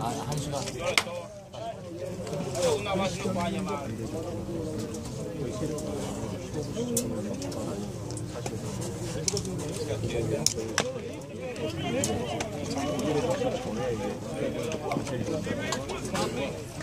아 Thank you.